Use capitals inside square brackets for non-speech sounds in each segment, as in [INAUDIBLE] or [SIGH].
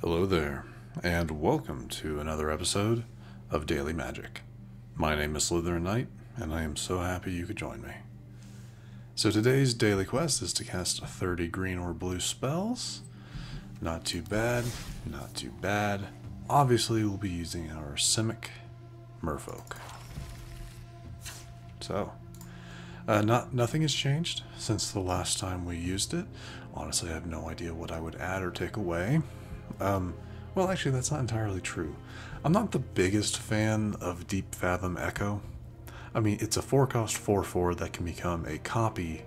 Hello there, and welcome to another episode of Daily Magic. My name is Slytherin Knight, and I am so happy you could join me. So today's daily quest is to cast 30 green or blue spells. Not too bad, not too bad. Obviously, we'll be using our Simic Merfolk. So, uh, not nothing has changed since the last time we used it. Honestly, I have no idea what I would add or take away. Um, well, actually, that's not entirely true. I'm not the biggest fan of Deepfathom Echo. I mean, it's a 4 cost 4 4 that can become a copy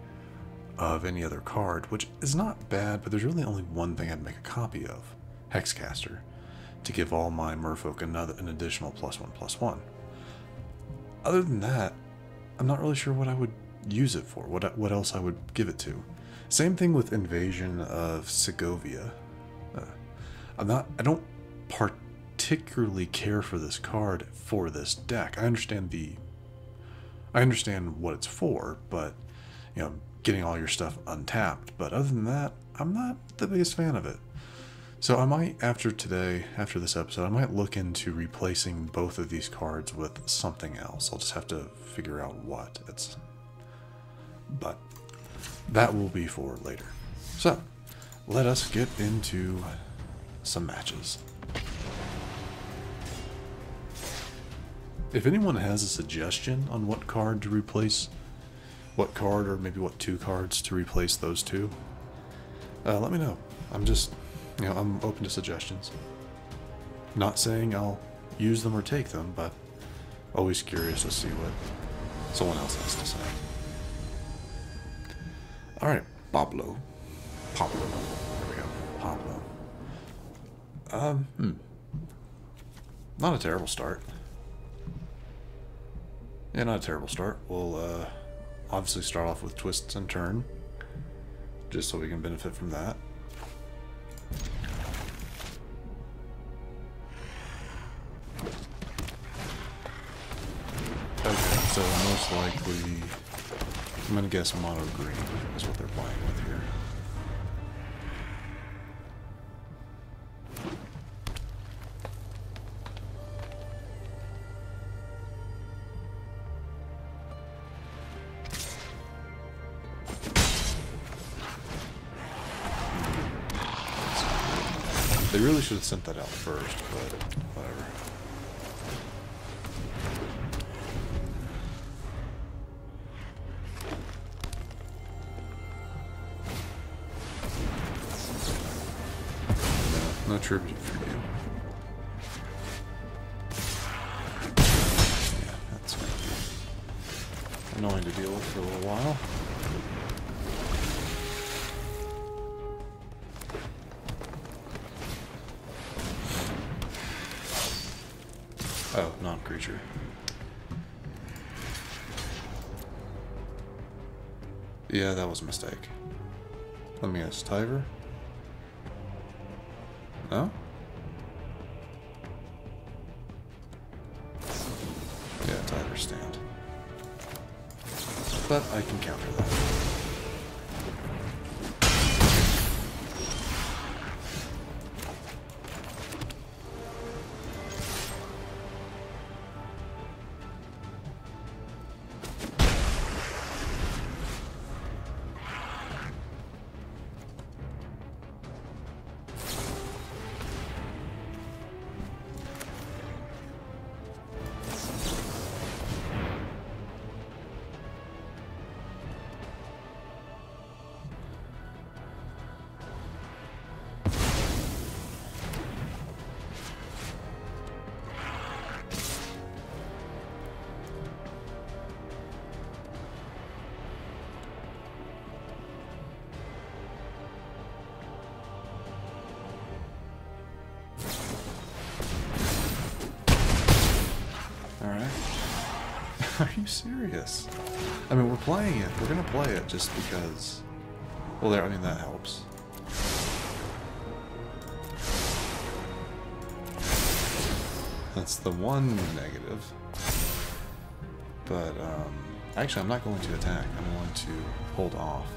of any other card, which is not bad, but there's really only one thing I'd make a copy of Hexcatcher, to give all my merfolk another an additional plus 1 plus 1. Other than that, I'm not really sure what I would use it for, what, what else I would give it to. Same thing with Invasion of Segovia. Uh, I'm not, I don't particularly care for this card for this deck. I understand the, I understand what it's for, but, you know, getting all your stuff untapped. But other than that, I'm not the biggest fan of it. So I might, after today, after this episode, I might look into replacing both of these cards with something else. I'll just have to figure out what. It's, but that will be for later. So, let us get into some matches. If anyone has a suggestion on what card to replace, what card or maybe what two cards to replace those two, uh, let me know. I'm just, you know, I'm open to suggestions. Not saying I'll use them or take them, but always curious to see what someone else has to say. All right, Pablo. Pablo. Um, hmm. Not a terrible start. Yeah, not a terrible start. We'll uh, obviously start off with twists and turn, just so we can benefit from that. Okay, so most likely, I'm gonna guess mono green is what they're playing with here. Should have sent that out first, but whatever. No, no tribute for you. Yeah, that's annoying to deal with for a little while. Yeah, that was a mistake. Let me guess, Tyvar? No? Yeah, Tyvar stand. But I can counter that. Are you serious? I mean, we're playing it. We're gonna play it just because... Well, there, I mean, that helps. That's the one negative. But, um... Actually, I'm not going to attack. I'm going to hold off.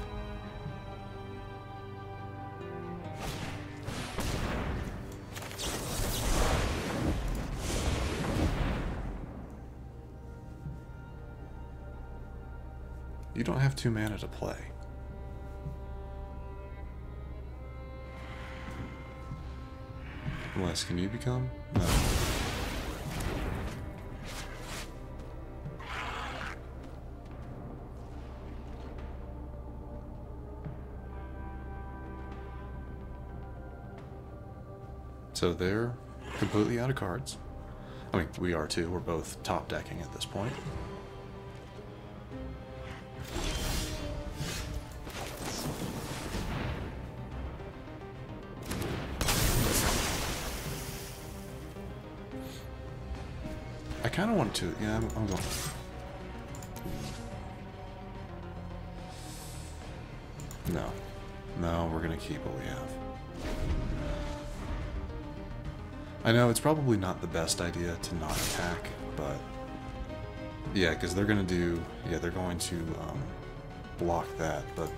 You don't have two mana to play. Unless, can you become? No. So they're completely out of cards. I mean, we are too. We're both top decking at this point. Yeah, I'm, I'm going. No. No, we're going to keep what we have. I know it's probably not the best idea to not attack, but yeah, because they're gonna do yeah they're going to um, block that, but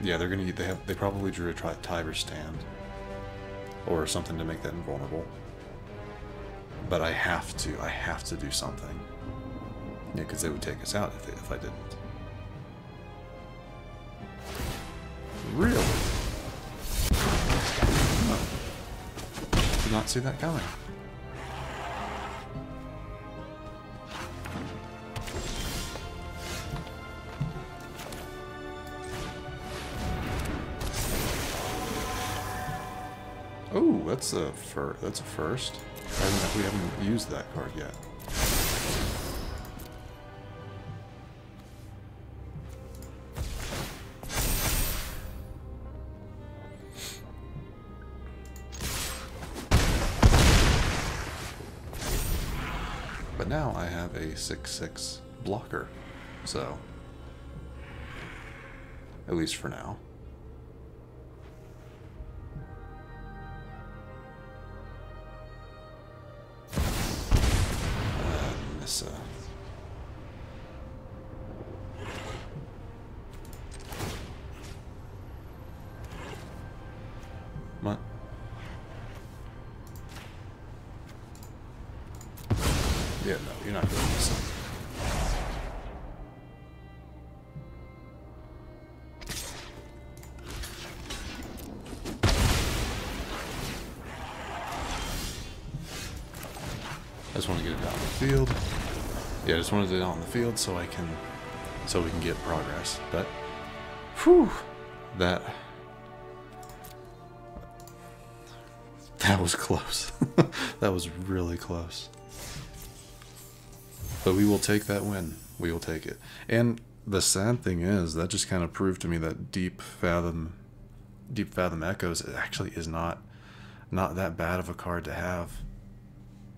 yeah they're gonna they have they probably drew a Tyvar stand or something to make that invulnerable. But I have to I have to do something. Yeah, because they would take us out if they, if I didn't. Really? Oh. Did not see that coming. Oh, that's a fir that's a first. We haven't used that card yet. But now I have a 6-6 blocker, so... At least for now. Yeah, I just wanted it out on the field so I can, so we can get progress. But, whew, that, that was close. [LAUGHS] that was really close. But we will take that win. We will take it. And the sad thing is, that just kind of proved to me that Deepfathom, Deep Fathom Echoes actually is not, not that bad of a card to have.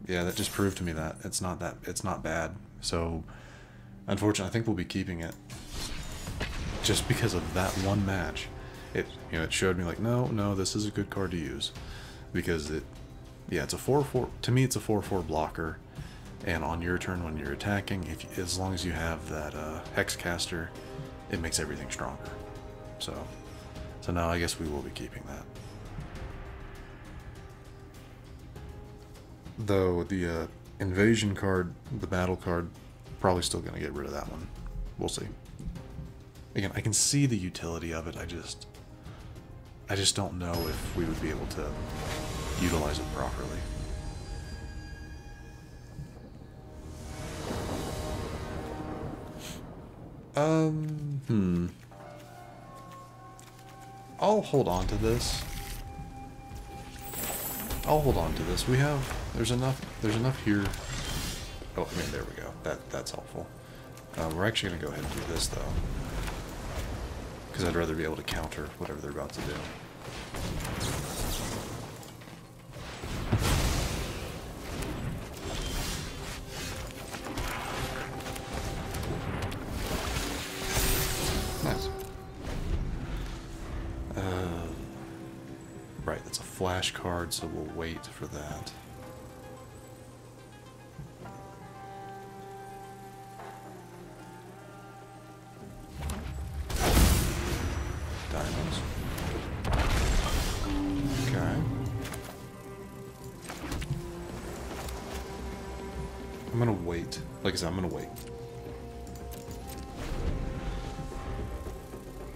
Yeah, that just proved to me that it's not that it's not bad. So, unfortunately, I think we'll be keeping it. Just because of that one match, it you know it showed me like no no this is a good card to use, because it, yeah it's a four four to me it's a four four blocker and on your turn when you're attacking, if as long as you have that uh, Hexcatcher, it makes everything stronger. So, so now I guess we will be keeping that. Though the uh, invasion card, the battle card, probably still gonna get rid of that one. We'll see. Again, I can see the utility of it. I just, I just don't know if we would be able to utilize it properly. Um, hmm. I'll hold on to this. I'll hold on to this. We have, there's enough, there's enough here. Oh, I mean, there we go. That That's helpful. Uh, we're actually to go ahead and do this, though. Because I'd rather be able to counter whatever they're about to do. Nice. Uh, right, that's a flash card, so we'll wait for that. I'm gonna wait. Like I said, I'm gonna wait.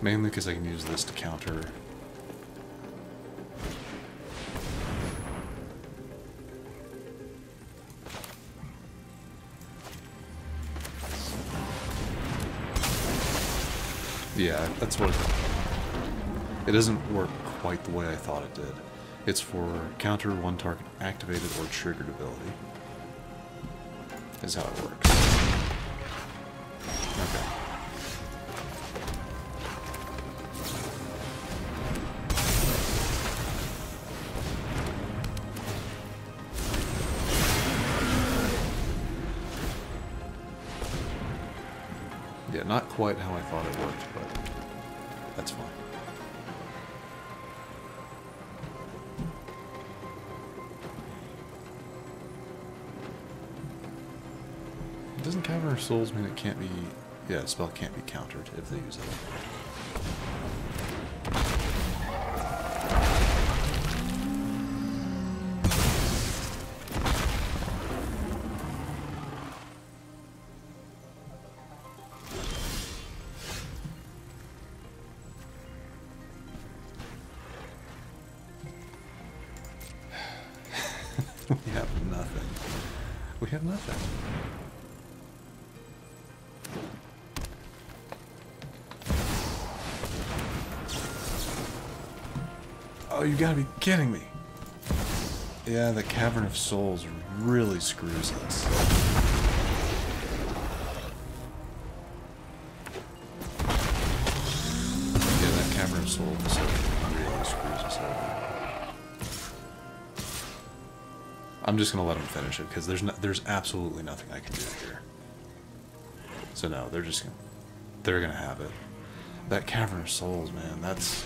Mainly because I can use this to counter Yeah, that's worth it. It doesn't work quite the way I thought it did. It's for counter one target activated or triggered ability. Is how it works. Okay. Yeah, not quite how I thought it worked, but that's fine. Doesn't counter Souls mean it can't be... Yeah, spell can't be countered if they use it. Gotta be kidding me. Yeah, the Cavern of Souls really screws us. Yeah, that Cavern of Souls really screws us over. I'm just gonna let them finish it because there's no, there's absolutely nothing I can do here. So no, they're just gonna they're gonna have it. That Cavern of Souls, man, that's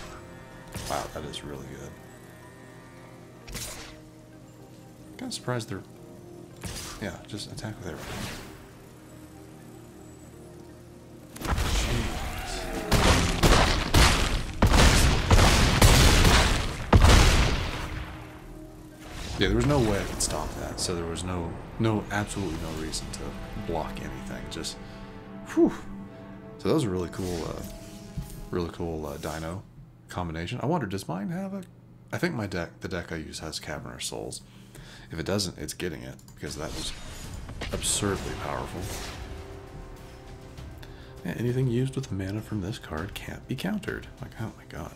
wow, that is really good. Kind of surprised they're yeah, just attack with everything. Yeah, there was no way I could stop that, so there was no, no, absolutely no reason to block anything. Just, whew. So that was a really cool, uh, really cool uh, Dino combination. I wonder, does mine have a? I think my deck, the deck I use, has Cavern of Souls. If it doesn't, it's getting it because that was absurdly powerful. Yeah, anything used with mana from this card can't be countered. Like, oh my god.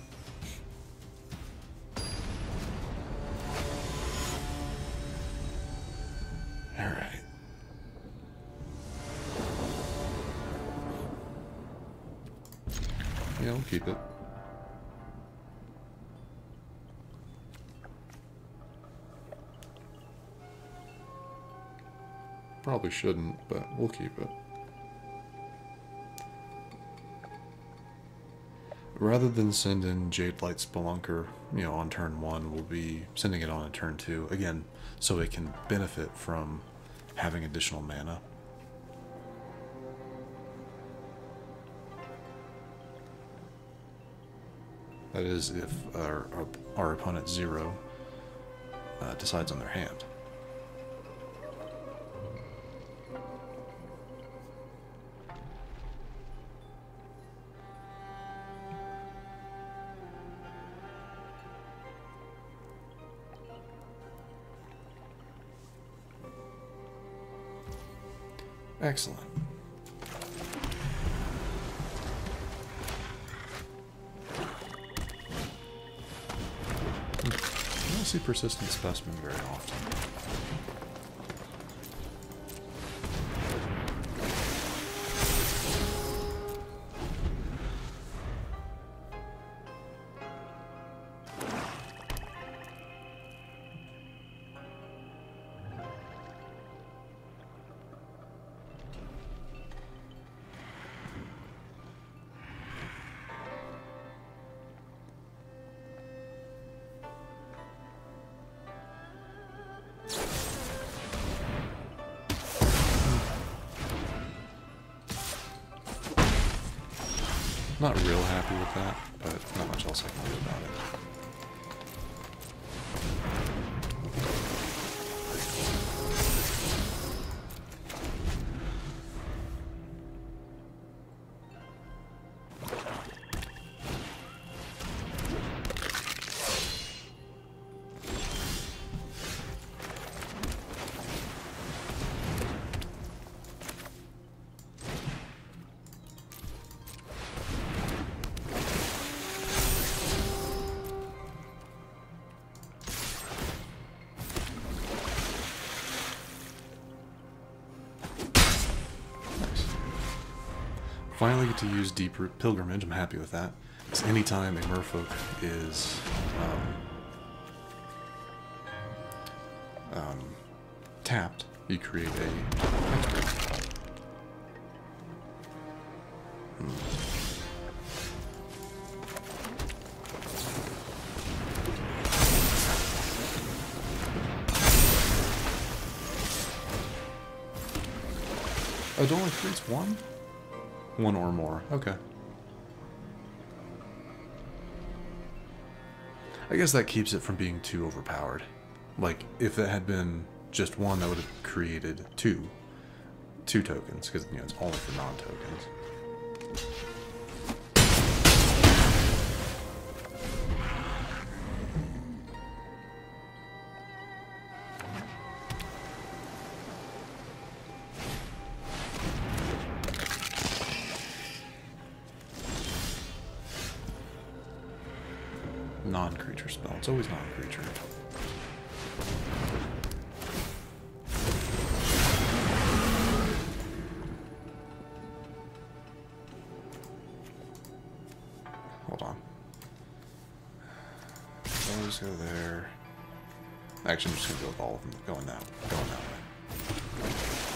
Alright. Keep it. Probably shouldn't, but we'll keep it. Rather than send in Jadelight Spelunker, you know, on turn one, we'll be sending it on a turn two. Again, so it can benefit from having additional mana. That is if our, our, opponent zero uh, decides on their hand. Excellent. I don't see persistent specimen very often. Finally get to use Deeproot Pilgrimage. I'm happy with that. It's anytime a merfolk is um, um, tapped, you create a expert. Hmm. Oh, it only creates one? One or more. Okay. I guess that keeps it from being too overpowered. Like, if it had been just one, that would have created two. Two tokens, because, you know, it's only for non-tokens. Those go there. Actually, I'm just gonna go with all of them going that going that way.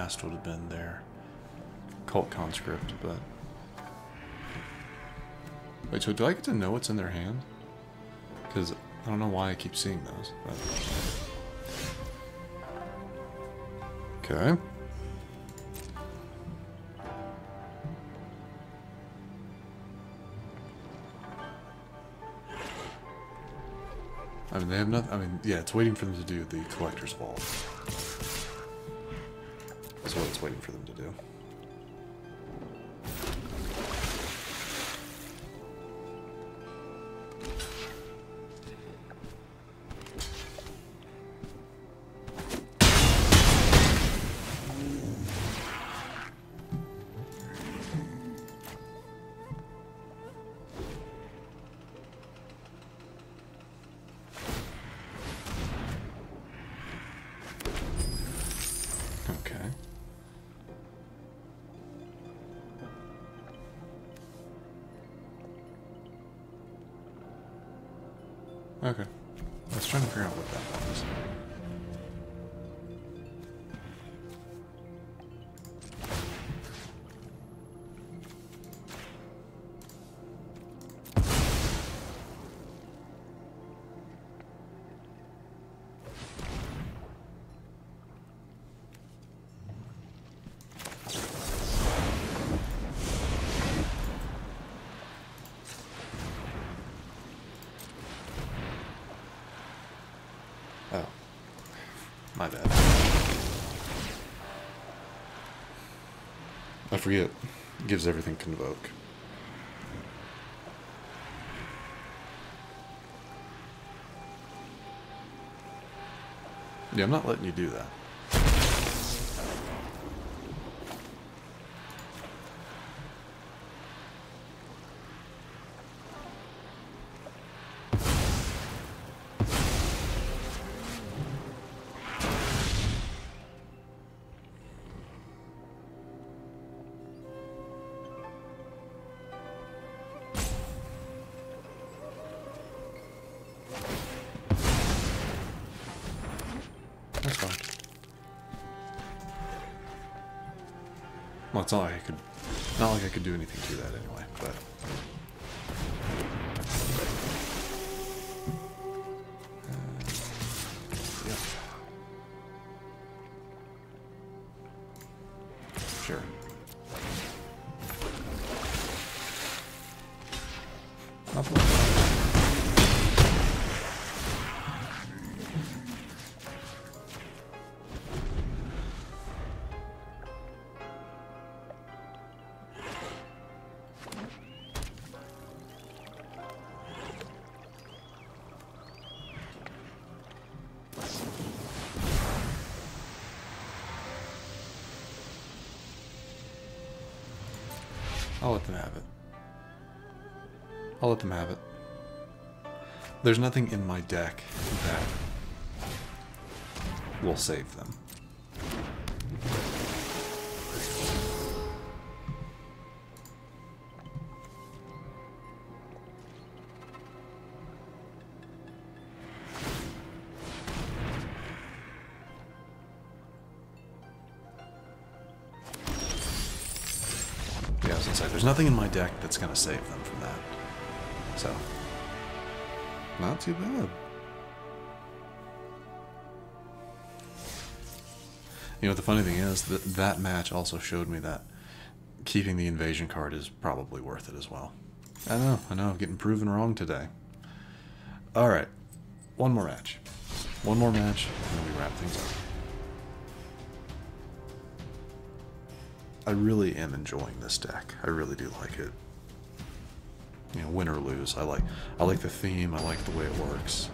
Would would have been their cult conscript, but... Wait, so do I get to know what's in their hand? Because I don't know why I keep seeing those. But... Okay. I mean, they have nothing. I mean, yeah, it's waiting for them to do the collector's vault. That's what it's waiting for them to do. My bad. I forget. gives everything convoke. Yeah, I'm not letting you do that. Well, it's not like I could, not like I could do anything to that anyway, I'll let them have it. I'll let them have it. There's nothing in my deck that will save them. Nothing in my deck that's gonna save them from that. So, not too bad. You know, the funny thing is that that match also showed me that keeping the invasion card is probably worth it as well. I know, I know, I'm getting proven wrong today. All right, one more match. One more match, and we wrap things. I really am enjoying this deck. I really do like it. You know, win or lose, I like I like the theme, I like the way it works.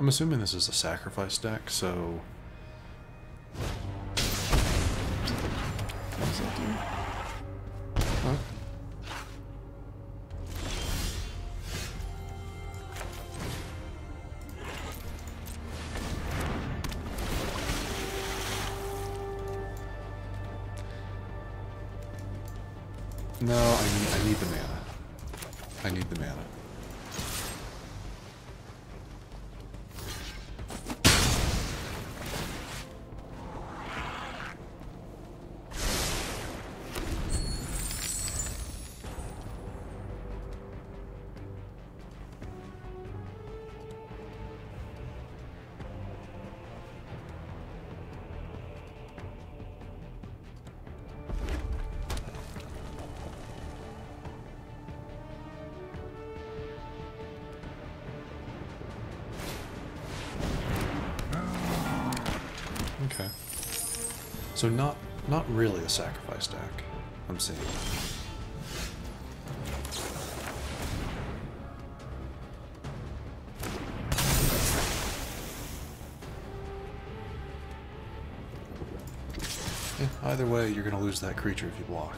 I'm assuming this is a sacrifice deck, so Okay. So not not really a sacrifice deck. I'm seeing. Yeah, either way, you're gonna lose that creature if you block.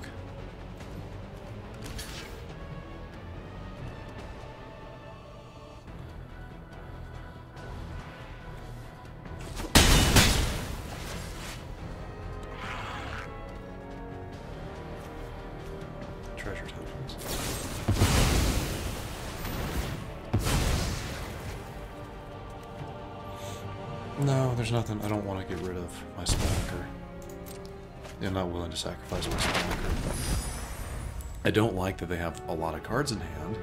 Nothing. I don't want to get rid of my. Yeah, I'm not willing to sacrifice my Spinnaker. I don't like that they have a lot of cards in hand.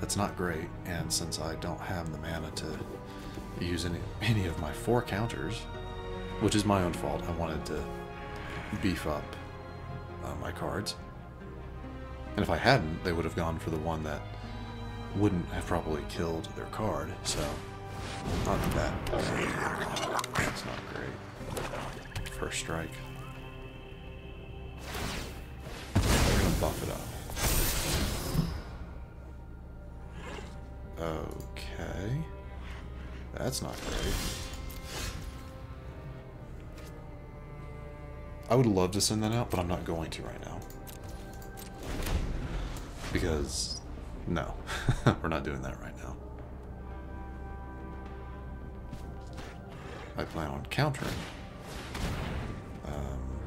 That's not great, and since I don't have the mana to use any, any of my four counters, which is my own fault, I wanted to beef up uh, my cards. And if I hadn't, they would have gone for the one that wouldn't have probably killed their card, so not that great. That's not great. First strike. They're gonna buff it up. Okay. That's not great. I would love to send that out, but I'm not going to right now. Because, no, [LAUGHS] we're not doing that right now. I plan on countering. Um,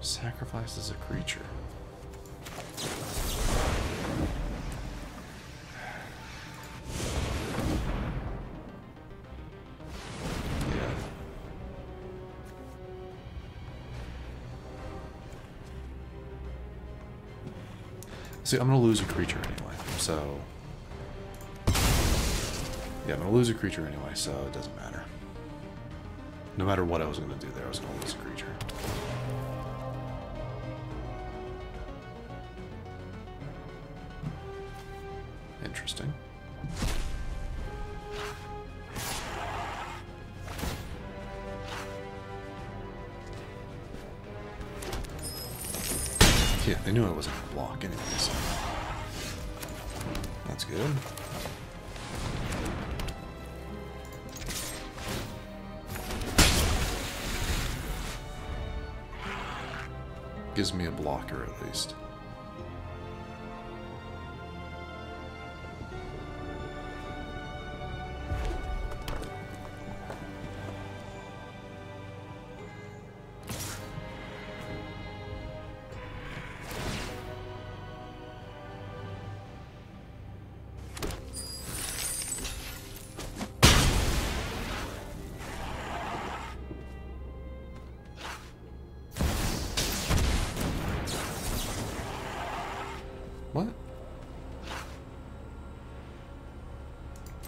sacrifices a creature. See, I'm going to lose a creature anyway, so yeah, I'm gonna lose a creature anyway, so it doesn't matter. No matter what I was gonna do there, I was gonna lose a creature.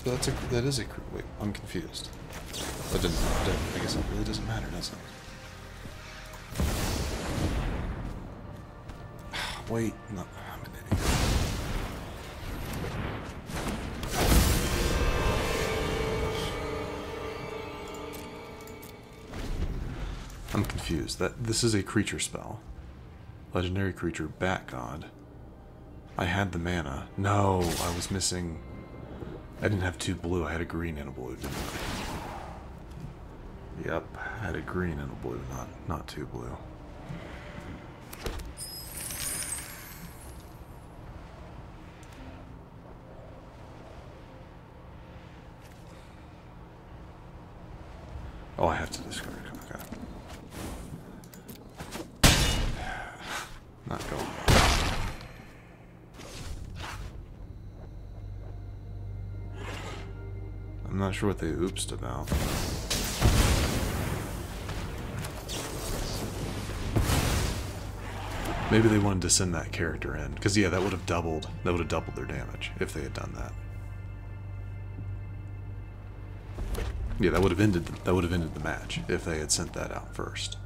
That's a that is a wait. I'm confused. That didn't. that- I guess it really doesn't matter, does it? [SIGHS] Wait, no, I'm. I'm confused. That this is a creature spell. Legendary creature, Bat God. I had the mana. No, I was missing. I didn't have two blue. I had a green and a blue? Yep, I had a green and a blue, not not two blue. Oh, I have to sure what they oopsed about. Maybe they wanted to send that character in, because yeah, that would have doubled. That would have doubled their damage if they had done that. Yeah, that would have ended. The, that would have ended the match if they had sent that out first.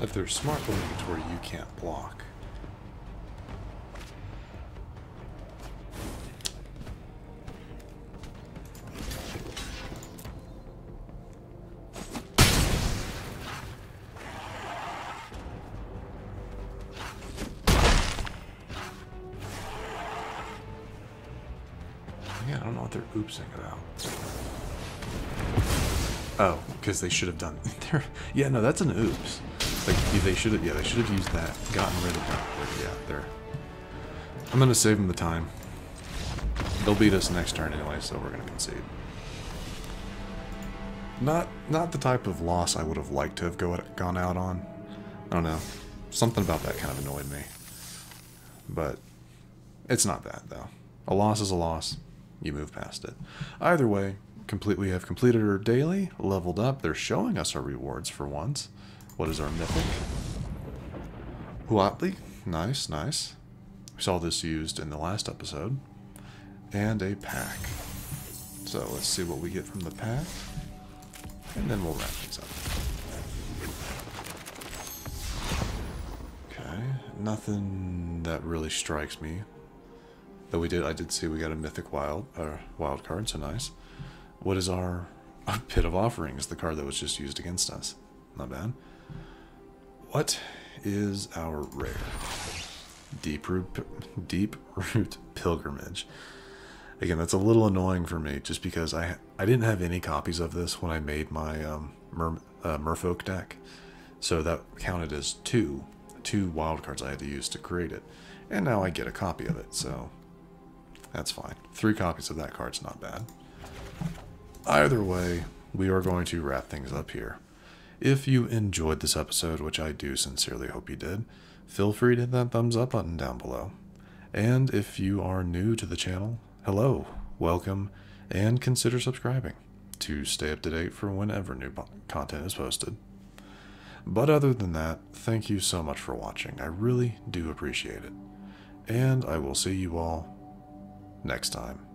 If they're smart, to where you can't block. Yeah, I don't know what they're oopsing about. Oh, because they should have done. [LAUGHS] Yeah, no, that's an oops. Like they should have. Yeah, they should have used that. Gotten rid of that. Yeah, they're. I'm gonna save them the time. They'll beat us next turn anyway, so we're gonna concede. Not, not the type of loss I would have liked to have go, gone out on. I don't know. Something about that kind of annoyed me. But it's not that though. A loss is a loss. You move past it. Either way, complete. We have completed our daily, leveled up. They're showing us our rewards for once. What is our mythic? Huatli. Nice, nice. We saw this used in the last episode. And a pack. So let's see what we get from the pack. And then we'll wrap things up. Okay, nothing that really strikes me. Though we did, I did see we got a mythic wild, uh, wild card, so nice. What is our [LAUGHS] a pit of offerings? The card that was just used against us. Not bad. What is our rare? Deep root, deep [LAUGHS] root pilgrimage. Again, that's a little annoying for me just because I I didn't have any copies of this when I made my um, Mer, uh, Merfolk deck. So that counted as two, two wildcards I had to use to create it. And now I get a copy of it, so that's fine. Three copies of that card's not bad. Either way, we are going to wrap things up here. If you enjoyed this episode, which I do sincerely hope you did, feel free to hit that thumbs up button down below. And if you are new to the channel, hello, welcome, and consider subscribing to stay up to date for whenever new content is posted. But other than that, thank you so much for watching. I really do appreciate it. And I will see you all next time.